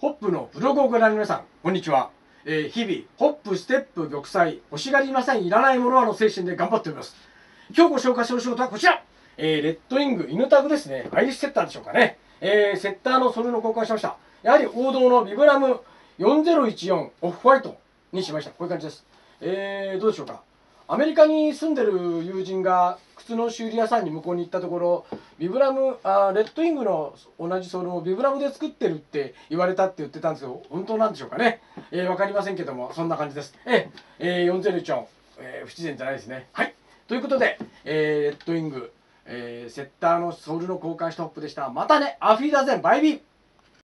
ホップのブログをご覧の皆さん、こんにちは。えー日々、ホップ、ステップ、玉砕、欲しがりません、いらないものはの精神で頑張っております。今日ご紹介する仕事はこちらえーレッドイング、犬タグですね。アイリッシュセッターでしょうかね。えーセッターのソルの交換しました。やはり王道のビブラム4014オフホワイトにしました。こういう感じです。えーどうでしょうか。アメリカに住んでる友人が靴の修理屋さんに向こうに行ったところビブラムあレッドイングの同じソールをビブラムで作ってるって言われたって言ってたんですけど本当なんでしょうかね、えー、分かりませんけどもそんな感じです。えーえ、4014、えー、不自然じゃないですね。はい。ということで、えー、レッドイング、えー、セッターのソールの交換したホップでした。またねアフィーダーゼンバイビー。